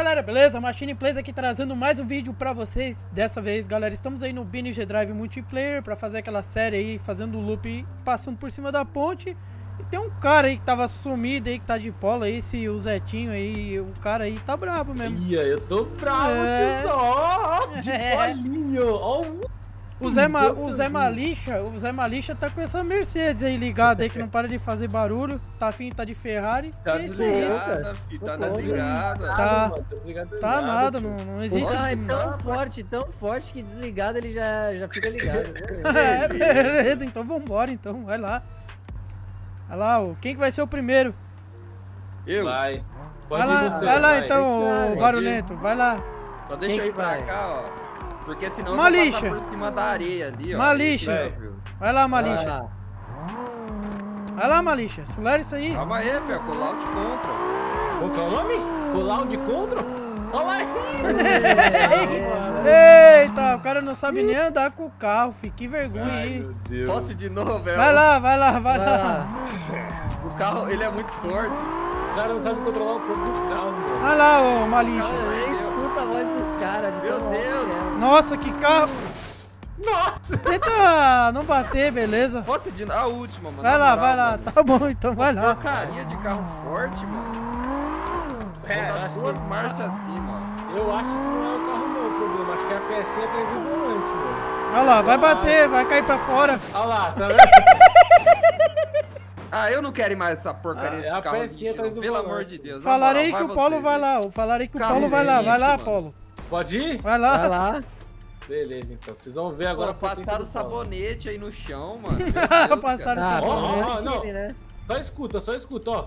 galera, beleza? Machine Plays aqui trazendo mais um vídeo pra vocês Dessa vez, galera, estamos aí no BNG Drive Multiplayer Pra fazer aquela série aí, fazendo o loop Passando por cima da ponte E tem um cara aí que tava sumido aí, que tá de polo aí Esse, o Zetinho aí, o cara aí tá bravo mesmo Ia, eu tô bravo, É. tiozão. Ó, ó, de É. bolinho. Ó, o- O Zé, Ma, o Zé. Malixa, o Zé Malixa tá com essa Mercedes aí ligada aí Que não para de fazer barulho Tá afim, tá de Ferrari Tá É aí. desligada, filho, tá louco. desligada. Tá. mano, tá desligado Tá nada, não, não existe carro é tão forte, tão forte que desligado ele já, já fica ligado. É, beleza, então vambora, então, vai lá. Vai lá, quem que vai ser o primeiro? Eu, Vai. Pode vai lá, você, vai lá vai. então, ir. barulhento, vai lá. só deixa Quem eu ir que pra vai? cá, ó. Porque senão Malixa. eu vou por cima da areia ali, ó. Malixa. Isso, meu. Vai lá, lá. Vai lá, Malixa, acelera isso aí. Calma aí, Pé, colar out contra. Qual que é o nome? Colar de contra? Olha lá. Eita, o cara não sabe nem andar com o carro, fi, que vergonha Ai, aí. meu Deus. Posso ir de novo, velho? Vai lá, vai lá, vai Vai lá. lá. O carro, ele é muito forte. O cara não sabe controlar o próprio carro, mano. Vai lá, ô Malixa. Nossa, que carro. Nossa! Tenta não bater, beleza? Posso de? A última, mano. Vai lá, moral, vai lá, mano. tá bom, então vai lá. Porcaria de carro forte, mano. É, duas que- marchas assim, mano. Eu acho que não é o carro não o problema. Acho que é a pecinha atrás do volante, mano. Vai lá, vai bater, vai cair pra fora. Olha lá, tá vendo? Ah, eu não quero ir mais essa porcaria Ah, é desse a carro pecinha lixo, atrás do Pelo volante. amor de Deus. Falarei moral, que o Paulo vai lá. Falarei que o Paulo vai lá. Vai lá. Paulo. Pode ir? Vai lá. Vai lá. Beleza, então. Vocês vão ver agora Pô, passaram carro. sabonete aí no chão, mano. Deus, Passaram cara. Sabonete. ó, ó, não. né? Só escuta, só escuta, ó.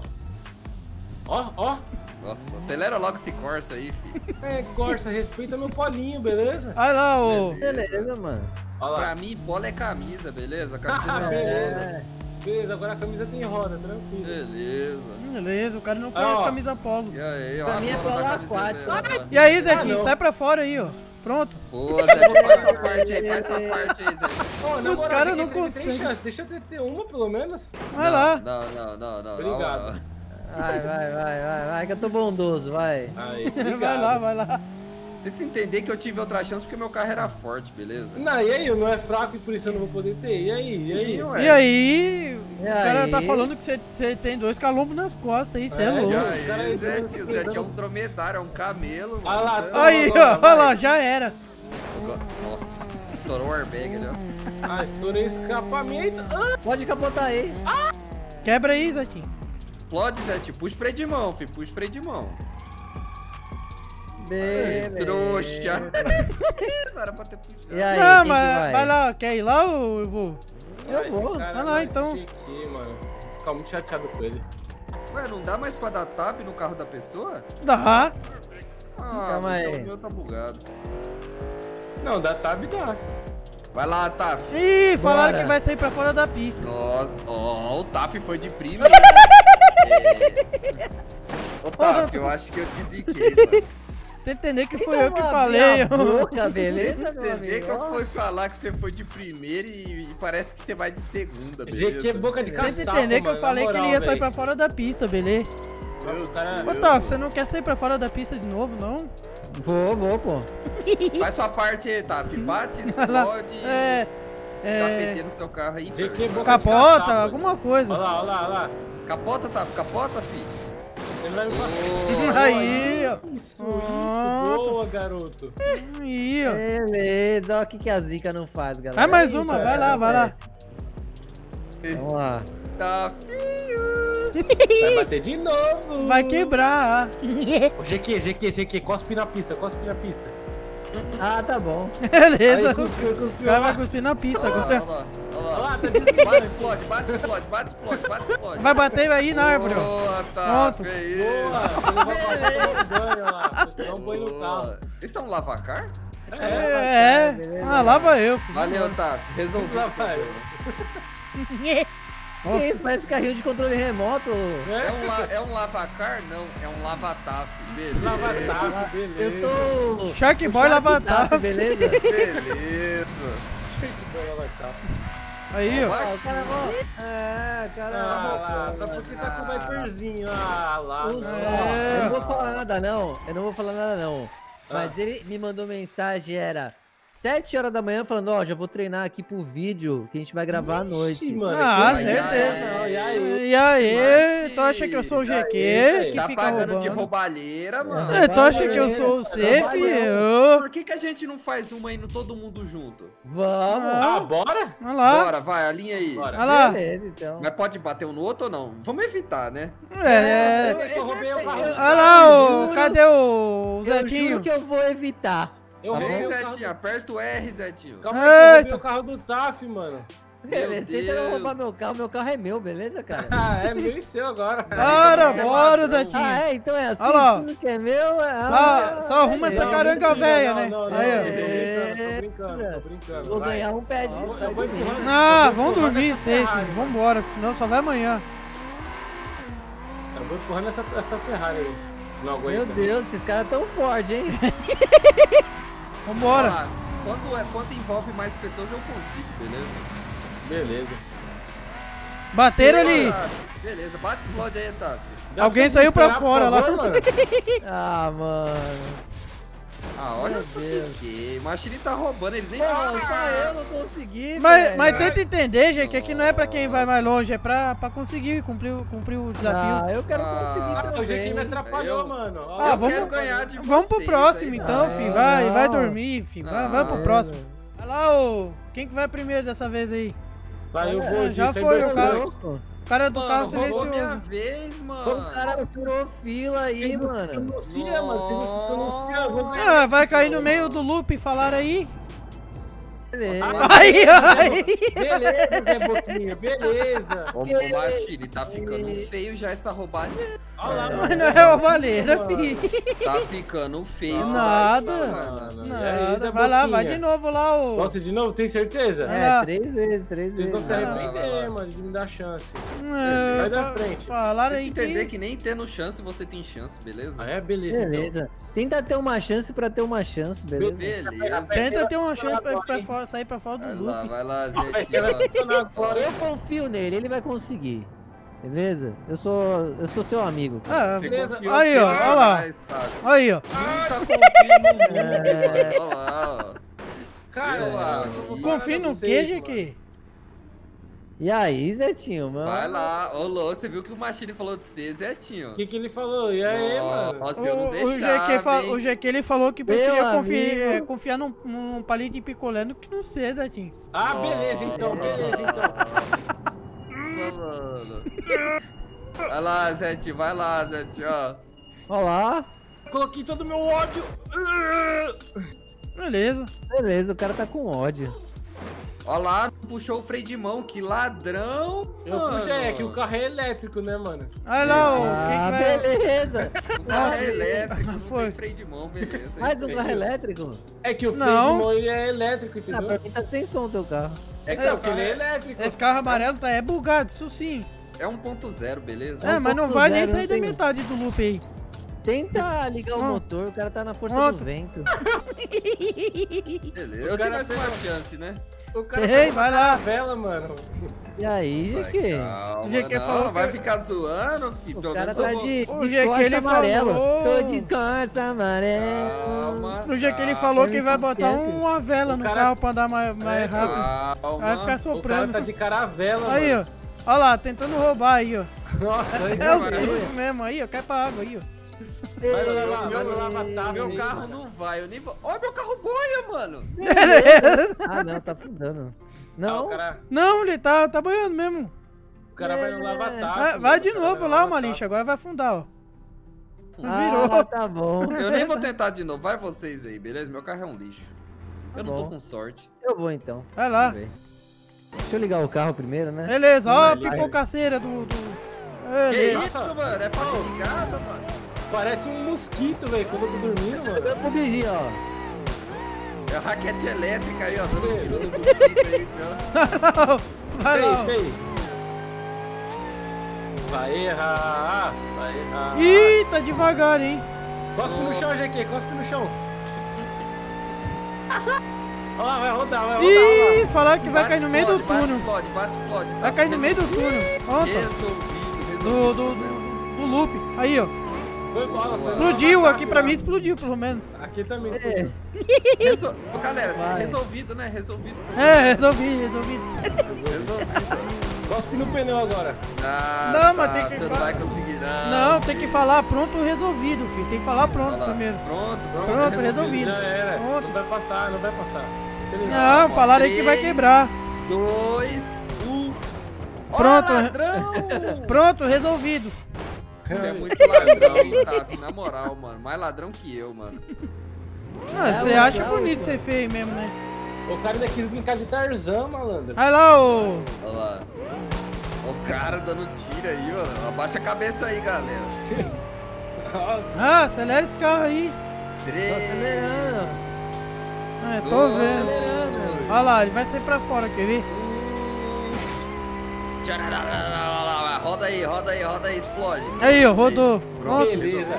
Ó, ó. Nossa, acelera logo esse Corsa aí, filho. É, Corsa, respeita meu polinho, beleza? Vai lá, ô. Beleza, mano. Olha Pra lá. mim, bola é camisa, beleza? Camisa Ah, beleza. é É. Beleza, agora a camisa tem roda, tranquilo. Beleza. Beleza, o cara não conhece ó. camisa polo. E aí, ó. Pra a mim é polo aquático. E aí, Zequinho, Ah, sai pra fora aí, ó. Pronto. Pô, Zé, faz essa parte aí, faz essa parte aí, Zé. Os caras tem- não conseguem. chance. Deixa eu ter, ter uma, pelo menos. Vai Não, lá. Não, não, não, não. Obrigado. não, não. Vai, vai, vai, vai, vai, que eu tô bondoso, vai. Aí, Vai lá, vai lá. Tenta entender que eu tive outra chance porque meu carro era forte, beleza? Não, e aí? Não é fraco e por isso eu não vou poder ter. E aí? E aí? ué? E aí, E o cara aí? tá falando que você- tem dois calombos nas costas aí, você é, É, louco. E aí, Os caras aí Zé, tio, Zé tinha um dromedário, é um camelo, mano. Ah lá, Zé- tá. Aí, ó, olha lá, já era. Nossa, estourou o airbag ali, ó. Ah, estourei o escapamento. Ah, Pode capotar aí. Quebra aí, Zequinho. Explode, Zé, tio. Puxa o freio de mão, filho. Puxa o freio de mão. Beleza. Trouxa. Não era pra ter puxado. E aí, não, mas que vai? vai lá, quer ir lá ou eu vou? Eu vou. cara Vai lá, não então. Aqui, mano. Vou ficar muito chateado com ele. Ué, não dá mais pra dar tab no carro da pessoa? Dá. Ah, Calma então aí. o meu tá bugado. Não, dá tab dá. Vai lá, Taf. Ih, falaram Bora. que vai sair pra fora da pista. Nossa, ó, o Taf foi de primeira. é... Ô, Taf, eu acho que eu te ziquei, mano. Tem que entender que foi Então eu que falei. a boca, beleza, meu Entender que fui falar que você foi de primeira e, e parece que você vai de segunda, beleza? GQ é boca de Tem que caçapa, entender que eu falei na que ele moral, ia sair pra fora da pista, beleza? Nossa, cara... Ô, Toff, você não quer sair pra fora da pista de novo, não? Vou, vou, pô. Faz sua parte aí, Taf. Bate, explode, É. É. PT no seu carro aí. GQ boca de Capota, caçapa. alguma coisa. Olha lá, olha lá, olha lá. Capota, Taf, capota, fi. Não vai me passar. Aí, ó. Isso, Pronto. isso, boa, garoto. Aí, ó. Beleza, olha o que, que a Zica não faz, galera. Vai mais uma, vai lá, vai lá. Vamos lá. Tafinho. Vai bater de novo. Vai quebrar. Ô, GQ, GQ, GQ, cospe na pista, cospe na pista. Ah, tá bom. Beleza. Aí, cuspiu, O cuspiu. cara vai cuspir na pista Olha lá, agora. olha lá, olha Olha lá. tá Bate, desligando. explode, bate, explode, bate, explode, bate, explode. Vai bater aí na árvore, ó. Boa, Taf, Pronto. é isso. Boa, você um banho lá. Um no carro. Esse é um lavacar? É, É, beleza. ah, lá vai eu, filho. Valeu, Taf. Resolvi. Lá vai. Que isso, parece carrinho de controle remoto. É É, um, la- é um lavacar? Não, é um lavataf. Beleza. Lava tapa, Eu beleza. sou. o Shark Boy Shark Lavatar. Tap, beleza? Beleza. Lava tapa. Aí, ó. Ah, o cara é É, o cara Ah, lá, é só porque tá com o Viperzinho. Ah, lá. É. Eu não vou falar nada não, eu não vou falar nada não. Ah. Mas ele me mandou mensagem, era 7 horas da manhã, falando, ó, já vou treinar aqui pro vídeo que a gente vai gravar à Ixi, noite. mano. Ah, certeza. E aí? E aí, tu acha que eu sou o aí, GQ velho? que Tá fica pagando de roubando? roubalheira, mano. É, tu acha que eu sou o safe? Eu... Por que, que a gente não faz uma indo todo mundo junto? Vamos! Ah, bora? Olha lá. Bora, vai, alinha aí. Bora. Olha lá. Beleza, então. Mas pode bater um no outro ou não? Vamos evitar, né? É, Eu, eu roubei o carro. do Olha lá, o... cadê o Eu Zetinho? juro que eu vou evitar. Eu Vem, roubei o carro. Zetinho, aperta o R, Zetinho. Calma aí, eu roubei o carro do Taf, mano. Beleza, tenta não roubar meu carro, meu carro é meu, beleza, cara? Ah, é meu e seu agora. Bora, É bora. Zetinho. Ah, é? Então é assim, Olha lá. tudo que é meu é... Só- Ah, só arruma essa beleza. caranga não, velha, não, né? Não, não, Aí, ó. não, tô brincando, tô brincando. Vou vai. ganhar um pezinho. Só vou. Ah, Eu vou vamos dormir, essa seis, Ferrari. vambora, senão só vai amanhã. Eu vou empurrando essa, essa Ferrari aí. Não Meu aguenta. Deus, esses caras tão fortes, hein? Vambora. Quando, é, quando envolve mais pessoas, eu consigo, beleza? Beleza. Bateram ali. Beleza, bate explode aí. Dá Alguém saiu pra fora lá. favor, mano? Ah, mano. Ah, olha Meu Deus. consegui. O Machine tá roubando, ele nem... Pô, só eu não consegui, Mas, velho. mas tenta entender, gente, que aqui não é pra quem vai mais longe, é pra, pra conseguir cumprir, o- cumprir o desafio. Ah, eu quero Ah, conseguir Ah, o GQ me também. atrapalhou, Eu- mano. Ah, eu vamos- quero ganhar de Vamos pro próximo aí, então, tá? filho. Vai, vai não. dormir, filho. Vai, Não. vai pro próximo. Vai lá, ô. Quem que vai primeiro dessa vez aí? Vai, eu É, vou já disso aí, foi, o cara- cara do carro roubou minha silencioso. vez, mano. O cara furou fila aí, mano. Pronuncia, mano. Se não pronuncia. Ah, vai cair no meio do loop, falaram aí. Beleza. Aí, aí. Beleza, Zé Boquinha, beleza. Ô, Machine, tá ficando feio já essa roubadinha. Olha lá, Mas mano. não é o Valeira, filho. Tá ficando feio. Nada. Zé Nada. Vai lá, vai de novo lá, ô. Ir de novo? Tem certeza? É, três vezes, três Vocês vezes. não se vai lá, vai arrepender, lá. mano, de me dar chance. É, Vai da frente. Falaram Tem aí que entender que... que nem tendo chance, você tem chance, beleza? Ah, é? Beleza, então. Beleza. Tenta ter uma chance pra ter uma chance, beleza? Beleza. Tenta ter uma chance pra, pra fora- sair pra fora Vai do lá, loop. vai lá, Vai, Zetinho. vai funcionar agora. Eu confio nele, ele vai conseguir. Beleza? Eu sou, eu sou seu amigo. Ah, Você beleza. Aí, ó, vai olha lá. tá? aí, ó. Nunca confio no mundo, É. Olha lá, ó. Cara, pra no vocês, que, mano. GQ? E aí, Zetinho, mano? Vai lá. Ô, você viu que o Machine falou de você, Zetinho? O que que ele falou? E aí, mano? Nossa, O, eu não o deixava, GQ fa- hein? o GQ ele falou que preferia confiar, é, confiar num, num palito de picolé do que no C, Zetinho. Ah, beleza, então, beleza, então. Vai lá, Zetinho, vai lá, Zetinho, ó. Olha lá. Coloquei todo o meu ódio. Beleza. Beleza, o cara tá com ódio. Ó lá, puxou o freio de mão, que ladrão. Eu mano. puxei, é que o carro é elétrico, né, mano? Olha lá, ô. Ah, vai... beleza. O carro é Ah, elétrico, não foi. tem freio de mão, beleza. Mais um Freio carro de- elétrico? É que o freio Não. de mão ele é elétrico, Ah, entendeu? pra mim tá sem som teu carro. É que É, o porque ele é carro elétrico. Esse carro amarelo tá é bugado, isso sim. é 1.0, beleza? É, mas não 1.0 vai nem sair da metade do loop aí. Tenta ligar o motor, o cara tá na força Pronto. do vento. Beleza. O Eu tenho cara mais uma- chance, né? O cara Ei, tá vai lá. vela, mano. E aí, Vai, GQ? calma, O GQ não, falou vai ficar zoando, filho. O cara tá de, O de GQ ele amarelo. falou- Tô de coxa amarelo. Calma. No que ele falou que vai tá botar uma vela O no carro pra andar mais, mais É, rápido. Calma. Vai ficar O cara soprando. tá de caravela, Aí, ó. mano. Olha lá, tentando roubar aí, ó. Nossa, aí É o vai. cinco mesmo aí, ó. Cai pra água aí, ó. Vai Meu- lá, vai meu- lá, matar Meu ele, carro não vai, eu nem vou. Olha meu carro boia, mano. Ah, não, tá afundando. Ah, Não, o cara, Não, ele tá, tá banhando mesmo. o cara vai no lava Vai, vai de novo lá, Malincha. Agora vai afundar, ó. ah, Virou. tá bom. Eu nem vou tentar de novo. Vai vocês aí, beleza? Meu carro é um lixo. Eu não tô bom. com sorte. Eu vou então. Vai lá. Deixa eu ligar o carro primeiro, né? Beleza, ó a Vai pipocaceira do... do... Que Beleza. isso, mano? É faixa ligada, mano. Parece um mosquito, velho, quando eu tô dormindo, mano. Eu vou vigia, ó. É a raquete elétrica aí, ó. Dando tiro no mosquito aí, ó. Vai lá, ó. Vai errar, vai errar. Ih, tá devagar, hein. Cospe no chão, GQ, cospe no chão. Olha lá, vai rodar, vai rodar. Ih, falaram que vai Bate, cair no meio do explode, bate, túnel. Explode, bate, explode. Vai Tá cair no meio do túnel. Pronto. Resolvido, resolvido. Do, do, do, do loop. Aí, ó. Lá. Foi bola, foi Explodiu bola, aqui pra mim, explodiu pelo menos. Aqui também. É. Resol... Ô, galera, Vai. resolvido, né? Resolvido. É, resolvi, resolvi. Resolvido. Cospe no pneu agora. Ah, Não, mas tá, tem que Você fa- não não. Não, tem que falar pronto resolvido, filho. Tem que falar pronto lá. primeiro. Pronto, pronto. Pronto, resolvido. Já era. Pronto. Não vai passar, não vai passar. Não, falaram aí que vai três. quebrar. Dois, um. Pronto. Ladrão! Pronto, resolvido. Você é muito ladrão, hein, Taff? Na moral, mano. Mais ladrão que eu, mano. Não, É, você mano, acha é, bonito mano. ser feio mesmo, né? O cara ainda quis brincar de Tarzan, malandro. Olha lá, ô. Olha lá. O cara dando tiro aí, ó. Abaixa a cabeça aí, galera. Ah, acelera esse carro aí. Tô Três. acelerando. É, tô dois, vendo. Olha lá, ele vai sair pra fora, quer ver? Roda aí, roda aí, roda aí, explode. Aí, ó, rodou. Pronto, Pronto, Beleza.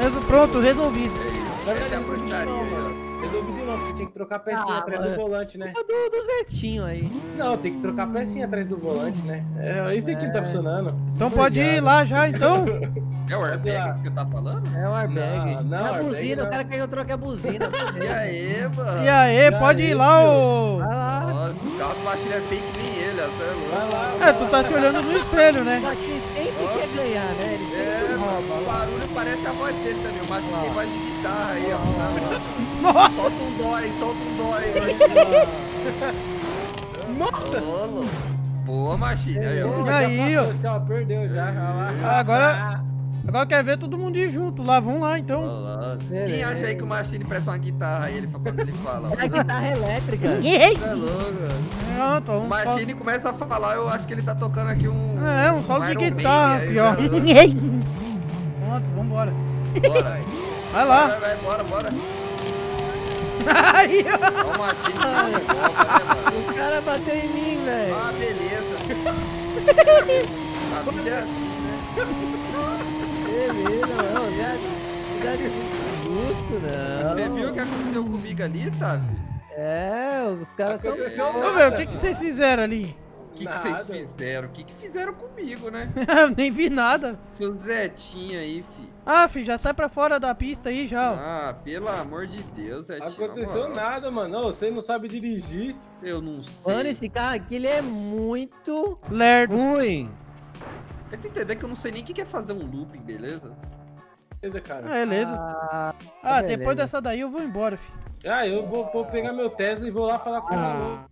resolvido, pronto, resolvido. É isso. Essa é a bruxaria aí. Resolvido não, porque tinha que trocar a pecinha Ah, atrás mano. do volante, né? Do, do Zetinho aí. Não, tem que trocar a pecinha atrás do volante, né? É, isso daqui não tá funcionando. Então pode ir lá já, então. É o airbag que você tá falando? É o airbag. Não, não, a airbag buzina, não. o cara quer que eu troque a buzina. E aí, mano? E aí, E pode aí, ir lá, ô. Vai lá. Nossa, o carro do é fake é louco. Vai lá. É, tu tá se olhando no espelho, né? Sempre quer ganhar, né? Ele É, o rouba. barulho parece a voz dele também. O Machine tem voz de guitarra aí, ó. Nossa! Solta um dói, solta um dói. Nossa! Louco. Boa, Machine. Aí, ó. E aí, ó. Tchau, perdeu já. Agora- Agora quer ver todo mundo ir junto lá, vamos lá então. Olá. Quem acha aí que o Machine parece uma guitarra aí, ele, quando ele fala? É a guitarra elétrica. É louco, mano. Pronto, O um solo. Machine começa a falar, eu acho que ele tá tocando aqui um. É, um solo de Iron guitarra, Maiden, filho, ó. aí, você é louco. Pronto, vambora. Bora. Vai lá. Vai, vai, bora, bora. Aí, ó. O Machine tá de né? O cara bateu em mim, velho. Ah, beleza. A vida não. De justo, não. Você viu o que aconteceu comigo ali, Tavi? É, os caras são. Ô, velho, o que, que vocês fizeram ali? O que, vocês fizeram? O que, que fizeram comigo, né? Nem vi nada. Seu Zetinho aí, fi. Ah, filho, já sai pra fora da pista aí já. Ah, pelo amor de Deus, Zetinho. Aconteceu nada, mano. Você não sabe dirigir. Eu não sei. Mano, esse carro aqui, ele é muito Lerdo. ruim. Tem que entender que eu não sei nem o que é fazer um looping, beleza? Beleza, cara. Beleza. Ah, Ah, beleza. depois dessa daí eu vou embora, filho. Ah, eu vou, vou pegar meu Tesla e vou lá falar com o maluco.